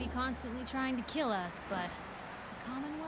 be constantly trying to kill us, but the common